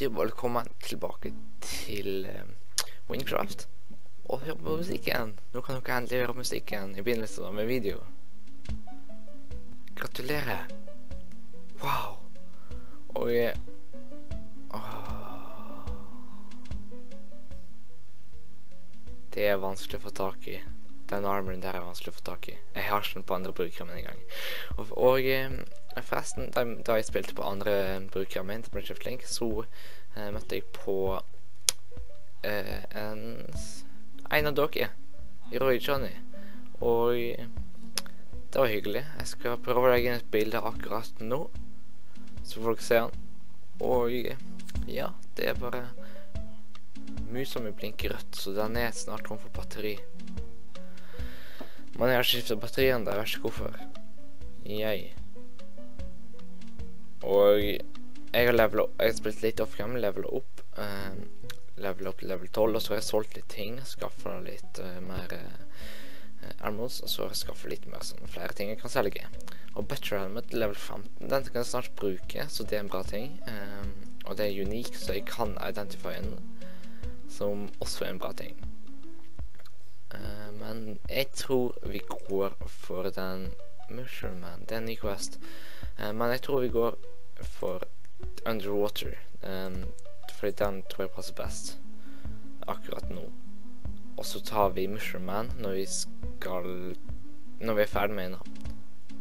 Og velkommen tilbake til uh, Wingcraft. Og hør på musikken. Nå kan dere endelig høre musikken i begynnelsen en video. Gratulerer. Wow. Og jeg åh. Det er vanskelig å få tak i. Den armoren der er vanskelig å få tak i. Jeg har ikke den på andre brukere med en gang. Og, og eh, forresten, da, da, jeg spilte på andre brukere min, til Bridge of Link, så eh, møtte jeg på eh, en, en av dere, Roy Johnny. Og det var hyggelig. Jeg skal prøve å legge inn et bilde akkurat nå, så folk ser den. Og ja, det er bare Musa mi blinker rødt, så den er snart tom for batteri. Men jeg har skiftet batteri ennå, jeg vet ikke hvorfor. Jeg. Og jeg har levela Jeg har spilt litt off-game, levela opp. Uh, level opp til level 12, og så har jeg solgt litt ting. Skaffa litt uh, mer uh, Armos, og så har jeg skaffa litt mer sånn flere ting jeg kan selge. Og Better Helmet level 15, den kan jeg snart bruke, så det er en bra ting. Um, og det er unik, så jeg kan identify den, som også er en bra ting. Uh, men jeg tror vi går for den Musherman. Det er en ny quest. Uh, men jeg tror vi går for Underwater. Um, fordi den tror jeg passer best akkurat nå. Og så tar vi Musherman når vi skal Når vi er ferdig med henne.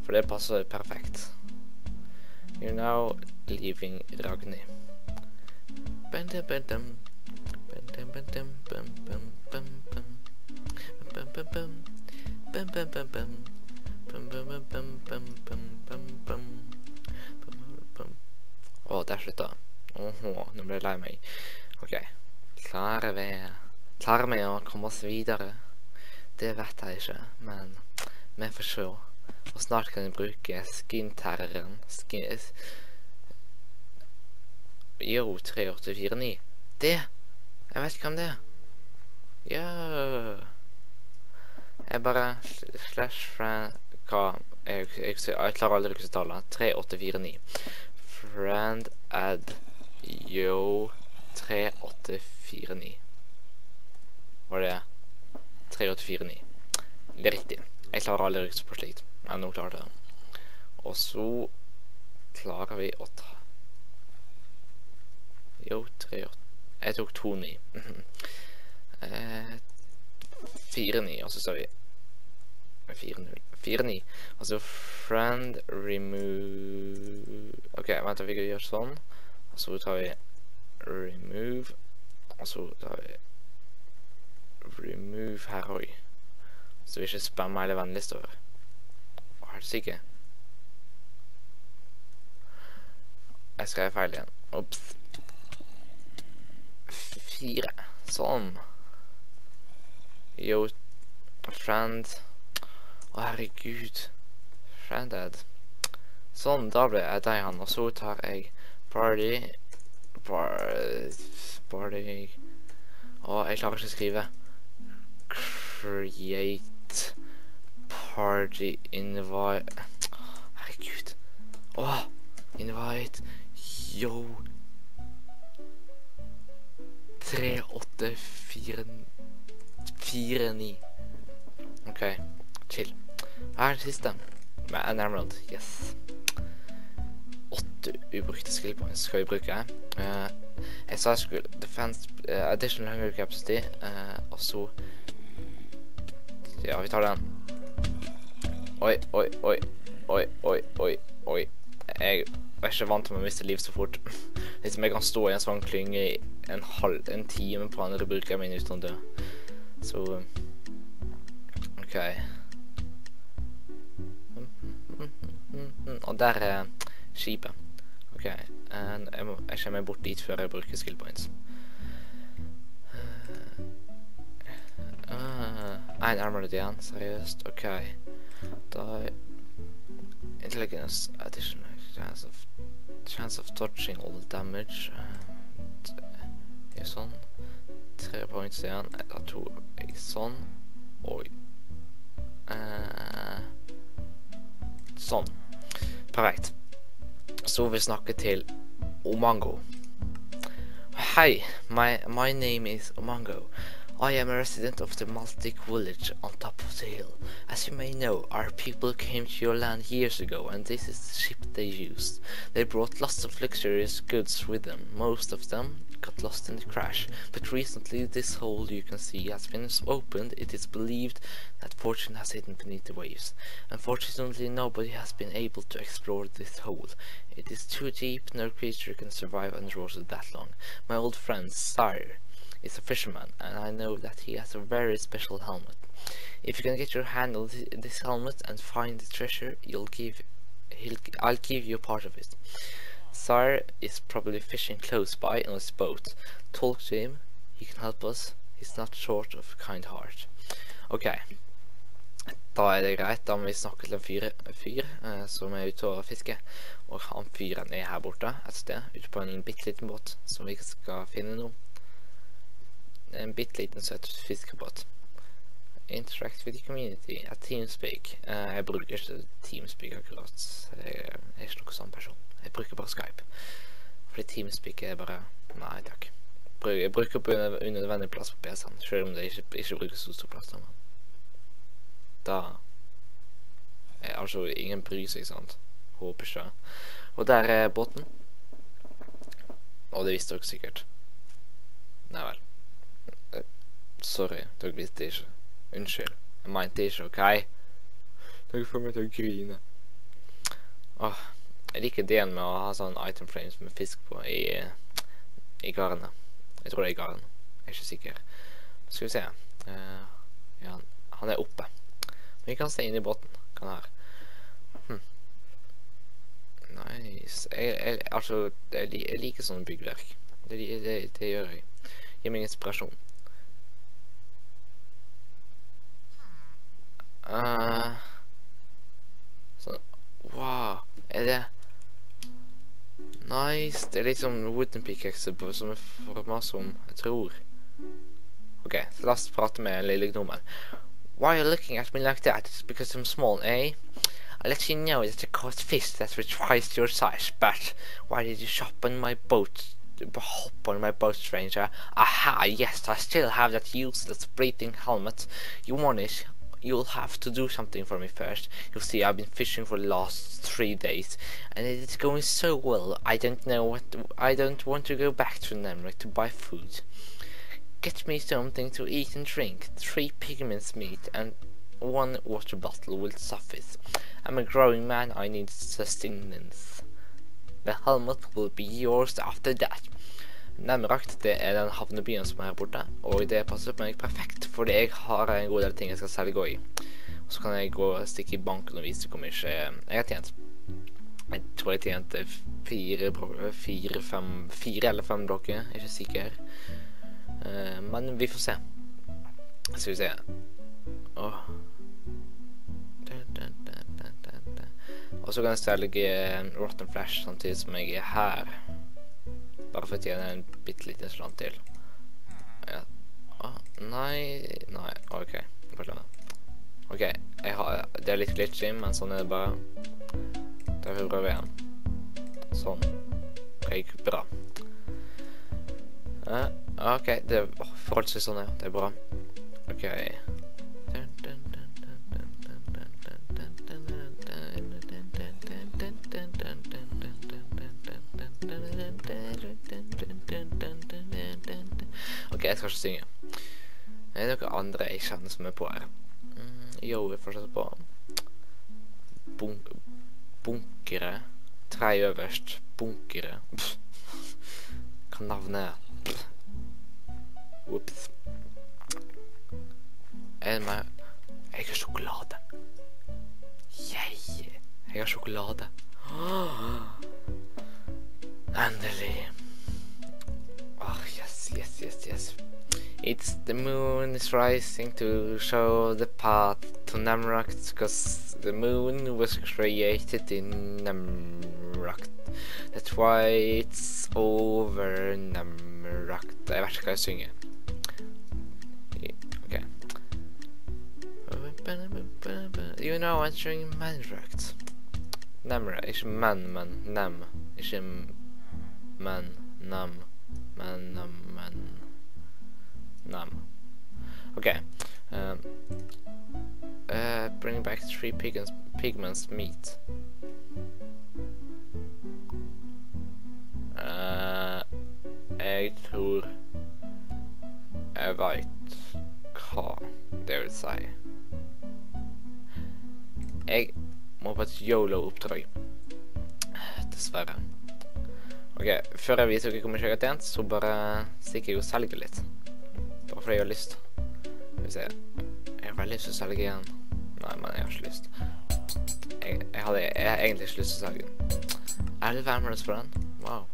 For det passer perfekt. You're now leaving Ragni. Bum, bum, bum. Bum, bum, bum, bum. Bum, bum, Å, der slutta Åhå, nå ble jeg lei meg. OK. Klarer vi Klarer vi å komme oss videre? Det vet jeg ikke, men vi får se. Og snart kan jeg bruke skin-terroren. Skin... Yo, 3849. Det! Jeg vet ikke hvem det er. Ja jeg bare slash friend Hva? Jeg, jeg, jeg jeg klarer aldri å huske tallet. 3849. Friend add yo 3849. Var det 3849? Det er riktig. Jeg klarer aldri å huske på slikt. Men nå klarer jeg det. Og så klarer vi å ta Yo 38 Jeg tok 29. eh, 4-9, og så sa vi 4-0. 4-9. Altså friend remove OK, vent, vi gjør sånn. Og så tar vi remove. Og så tar vi remove her òg. Så vi ikke spammer hele vennelista vår. Er sikker? Jeg skrev feil igjen. Ops. Fire. Sånn. Yo, friend Å, herregud. Friended. Sånn, da ble jeg deg han, og så tar jeg party Bar... Party Å, jeg klarer ikke å skrive. Create Party Invite Herregud. Å, invite Yo. 3, 8, 4 4-9. OK, chill. Hva er den siste? Med en emerald. Yes. Åtte ubrukte skill points skal vi bruke. Uh, jeg sa jeg skulle Defense uh, Additional Hunger Capacity, uh, og så Ja, vi tar den. Oi, oi, oi. Oi, oi, oi, oi. Jeg er ikke vant til å miste liv så fort. Liksom jeg kan stå i en sånn klynge i en halv, en time på andre bruker jeg min uten å dø. Så OK. Og der er skipet. OK. Jeg, må, jeg kommer bort dit før jeg bruker skill points. Uh, en armored igjen, seriøst. OK. Da Intelligence addition chance of chance of touching all damage. Uh, sånn. Tre points igjen. Jeg tar to sånn. Oi. Eh, Sånn. Perfekt. Så vi snakker til Omango. Hi, my my name is Omango. I am a resident of the Maltic village on top of the hill. As you may know, our people came to your land years ago and this is the ship they used. They brought lots of luxurious goods with them. Most of them got lost in the crash, but recently this hole you can see has been opened. It is believed that fortune has hidden beneath the waves. Unfortunately, nobody has been able to explore this hole. It is too deep, no creature can survive underwater that long. My old friend, Sire, is a fisherman, and I know that he has a very special helmet. If you can get your hand on th this helmet and find the treasure, you'll give, I'll give you part of it. Sire is probably fishing close by on his boat. Talk to him, he can help us. He's not short of a kind heart. Ok, da er det greit. Da må vi snakke til en fyr, fyr eh, som er ute og fisker. Og han fyren er her borte et sted, ute på en bitte liten båt som vi skal finne nå. En bitte liten søt fiskebåt. Interact with the community. A Teamspeak. Eh, jeg bruker ikke Teamspeak akkurat. Jeg er ikke noen sånn person. Jeg bruker bare Skype. Fordi Teamspeak er bare Nei takk. Jeg bruker på unødvendig plass på PC-en, selv om det ikke, ikke bruker så stor plass. Da. da jeg, altså ingen bryr seg, sant? Håper ikke. Og der er båten. Og det visste dere sikkert. Nei vel. Sorry, dere visste ikke. Unnskyld. Jeg mente ikke, OK? Dere får meg til å grine. Åh, jeg liker ideen med å ha sånn item frames med fisk på i, i garnet. Jeg tror det er i garnet. Jeg er ikke sikker. Skal vi se. Uh, ja, han er oppe. Men vi kan se inn i båten. Kan her. Hm. Nice. Jeg, jeg, altså, jeg, jeg liker sånne byggverk. Det, det, det gjør jeg. Gir meg inspirasjon. Uh, sånn Wow. Er det Nice. Det er litt som wooden pickaxe som er forma som jeg tror. OK, så la oss prate med lille gnomen. Why are you looking at me like that? It's because I'm small, eh? I'll let you know that I caught fish that were twice your size, but why did you shop on my boat? Hop on my boat, stranger. Aha, yes, I still have that useless breathing helmet. You want it? You'll have to do something for me first. You see, I've been fishing for the last three days, and it's going so well. I don't know what. To, I don't want to go back to Nemrek to buy food. Get me something to eat and drink. Three pigments meat and one water bottle will suffice. I'm a growing man. I need sustenance. The helmet will be yours after that. Nemrakt det er den havnebyen som er her borte, og det passer meg perfekt, fordi jeg har en god del ting jeg skal selge òg. Og så kan jeg gå og stikke i banken og vise hvor mye jeg har tjent. Jeg tror jeg tjente fire, fire, fem, fire eller fem blokker, jeg er ikke sikker. Uh, men vi får se. Skal vi se. Åh. Og så kan jeg selge Rotten Flash samtidig som jeg er her. Bare for å tjene en bitte liten slant til. Nei Nei, OK. OK, jeg har, det er litt glitchy, men sånn er det bare. Da prøver vi igjen. Sånn. Det bra. Uh, OK, det er forholdsvis sånn, ja. Det er bra. OK. Skal ikke synge. Det er noen andre jeg kjenner som er på her. Mm, yo, er fortsatt på. Bunk bunkere. Tre øverst. Bunkere. Hva navnet er? Ops. Er det meg? Jeg har sjokolade. Jeg har sjokolade. Endelig. Yes, yes, yes. It's the moon is rising to show the path to Namrak because the moon was created in Namrak. That's why it's over Namrak. Jeg vet ikke hva jeg synger. Ok. You know entering Manrakt. Namrak. Ikke man, men nem. Ikke man, nam. Men, um, men Nei. OK. Um, uh, bring back three pigments, pigments meat. Uh, jeg tror jeg veit hva det vil si. Jeg må på et yolo-oppdrag. Dessverre. Ok, Før jeg viser dere hvor mye jeg har tjent, så bare stikker jeg og selger litt. Bare fordi jeg har lyst. Vi se. Jeg har veldig lyst til å selge igjen. Nei, men jeg har ikke lyst. Jeg, jeg hadde jeg har egentlig ikke lyst til å selge den. 11 emeralds for den. Wow.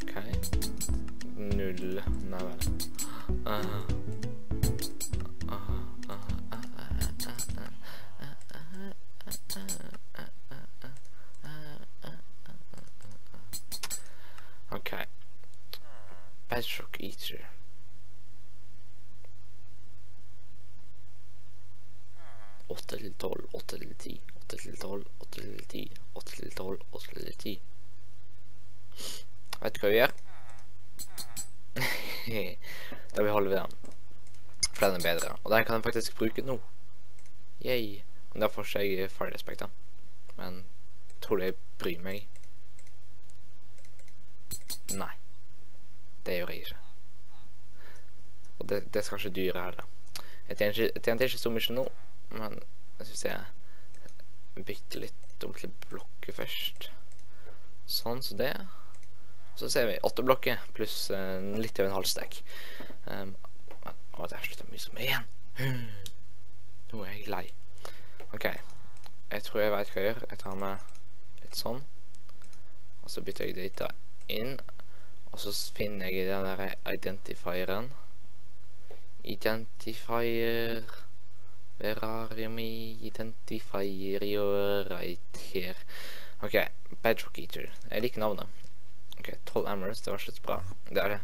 OK. Null Nei vel. Uh. Bedrock Eater. Åtte til tolv, åtte til ti, åtte til tolv, åtte til ti, åtte til tolv, åtte til ti. Vet du hva vi gjør? da beholder vi den. For den er bedre. Og den kan jeg faktisk bruke nå. Yay. Men da får jeg Fire Respect, da. Men tror du jeg bryr meg? Nei. Det gjør jeg ikke. Og det, det skal ikke dyre heller. Jeg tjente ikke, ikke så mye nå, men jeg synes jeg bytter litt om til blokker først. Sånn som så det. Så ser vi åtte blokker pluss uh, litt over en halv stek. Um, å, det har sluttet mye som igjen. Nå er jeg lei. OK. Jeg tror jeg vet hva jeg gjør. Jeg tar med litt sånn. Og så bytter jeg data inn. Og så finner jeg den der identifieren. Identifier Where are me? Identifier you're right here. OK. Bedrock Eater. Jeg liker navnet. OK, 12 Amorous, Det var slutt bra. Det er det.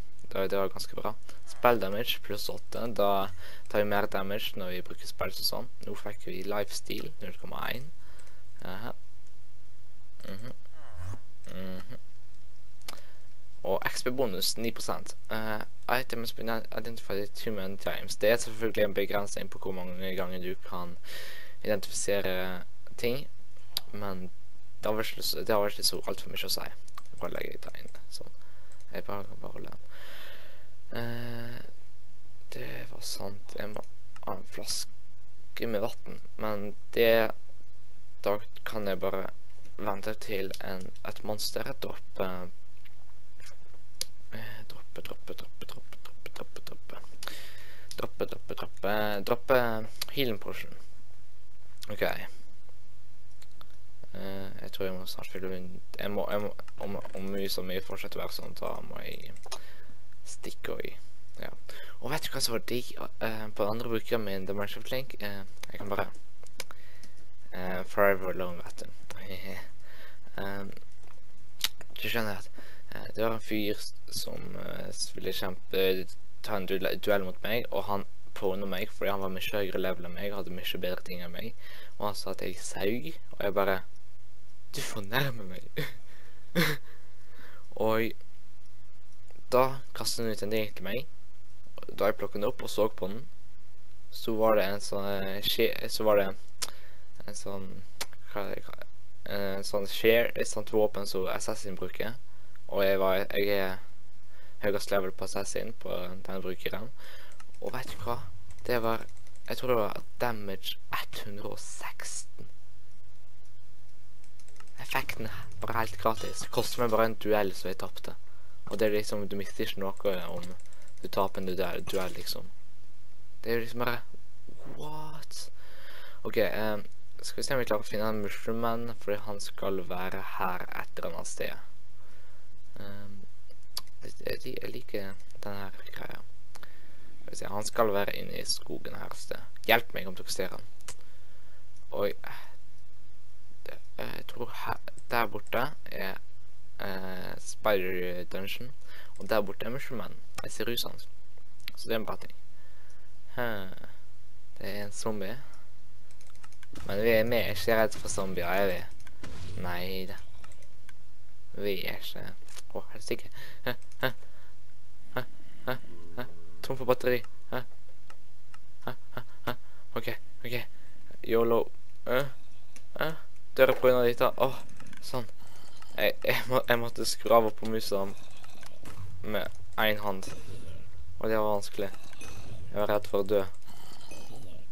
Det var ganske bra. Spell damage pluss 8. Da tar vi mer damage når vi bruker spill og sånn. Nå fikk vi lifesteal 0,1. Aha. Mm -hmm. Mm -hmm. Og XP-bonus 9 uh, Item has been identified too many times. Det er selvfølgelig en begrensning på hvor mange ganger du kan identifisere ting, men det har ikke, ikke så altfor mye å si. Jeg bare legger det inn sånn. Jeg bare kan bare holde. Uh, det var sant. Jeg må ha en flaske med vann, men det Da kan jeg bare vente til en, et monster dropper droppe, droppe, droppe, droppe, droppe, droppe, droppe. Droppe, droppe, droppe, droppe healing potion. Ok. Uh, jeg tror jeg må snart fylle rundt jeg må, jeg må, om, mye så mye fortsetter å være sånn, da må jeg stikke og i. ja. Og vet du hva som var digg uh, på andre brukeren min The Minecraft Link? Uh, jeg kan bare Forever Alone, vet du. um, du skjønner at det var en fyr som uh, ville kjempe ta en duell mot meg, og han påna meg fordi han var mye høyere level enn meg hadde mye bedre ting enn meg. Og han sa at jeg saug, og jeg bare Du fornærmer meg! og da kastet han ut en ting til meg. Da jeg plukket den opp og så på den, så var det en sånn uh, Så var det en sånn Hva er det? En sånn share, et sånt våpen som Assassin bruker. Og jeg, var, jeg er høyest level på assassin på denne brukeren. Og vet du hva? Det var Jeg tror det var damage 116. Jeg fikk den bare helt gratis. Det koster meg bare en duell som jeg tapte. Og det er liksom Du mister ikke noe om du taper en duell, liksom. Det er liksom bare What? OK, um, skal vi se om vi klarer å finne en mushroom fordi han skal være her et eller annet sted. Um, jeg, jeg, liker denne greia. Han skal være inne i skogen her et sted. Hjelp meg om dere ser han. Oi jeg tror her, der borte er uh, Spider Dungeon. Og der borte er Mushelman. Jeg ser rusene. Så det er en bra ting. Det er en zombie. Men vi er, med, ikke redd for zombier, er vi? Nei da. Vi er ikke Å, helsike. Hæ? Hæ? Hæ? Hæ? Hæ? Tom for batteri. Hæ? Hæ? Hæ? Hæ? OK, OK. Yolo. Hæ? Hæ? Døra på grunn av dette. Åh, sånn. Jeg, jeg, må, jeg måtte skrave av på musa med én hand. Og det var vanskelig. Jeg var redd for å dø.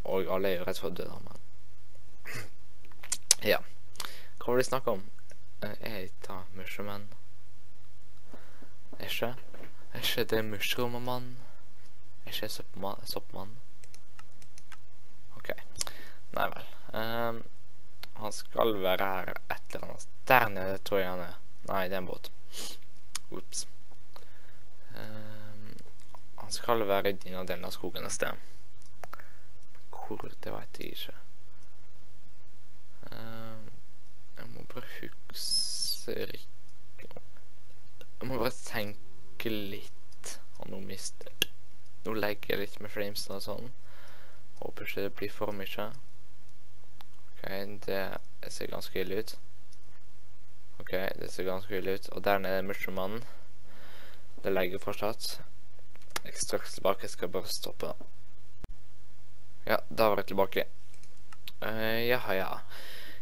Og alle er jo redd for å dø, da, men Ja. Hva var det vi snakka om? Jeg tar mushroomen. Er ikke? Ikke det mushroommann? Er ikke soppmann? OK. Nei vel. Ehm, han skal være her et eller annet Der nede tror jeg han er. Nei, det er en båt. Ops. Ehm, han skal være i denne delen av skogen et sted. Hvor, det vet jeg ikke. Jeg må bare huske rik- Jeg må bare tenke litt. Og nå mister Nå legger jeg litt med flames og sånn. Håper ikke det blir for mye. OK, det ser ganske ille ut. OK, det ser ganske ille ut. Og der nede er mushroomannen. Det legger fortsatt. Jeg er straks tilbake. Jeg skal bare stoppe. Ja, da var jeg tilbake. Uh, jaha, ja.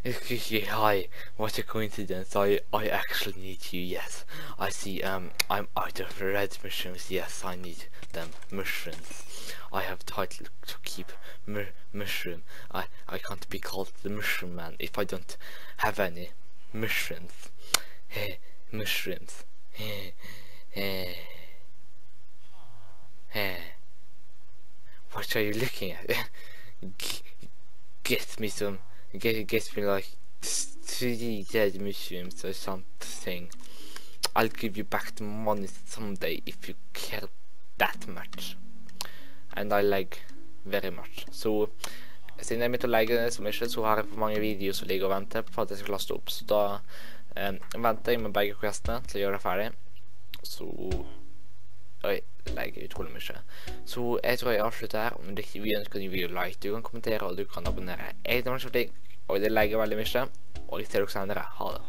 Hi, what a coincidence. I, I actually need you, yes. I see, um, I'm out of red mushrooms. Yes, I need them. Mushrooms. I have title to keep mu mushroom. I, I can't be called the mushroom man if I don't have any mushrooms. Hey, mushrooms. Hey, hey. Hey. What are you looking at? G get me some, get, gets me like three dead mushrooms or something. I'll give you back the money someday if you care that much. And I like very much. Så siden jeg begynte å legge det så mye, så har jeg for mange videoer som ligger og venter på at jeg skal laste opp. Så da eh, venter jeg med begge questene til å gjøre det ferdig. Så Oi, legger utrolig mye. Så jeg tror jeg avslutter her. Om du ikke vil ønske en video like, du kan kommentere og du kan abonnere. Jeg heter Magnus Flink, og det legger veldig mye. Og jeg ser dere senere. Ha det.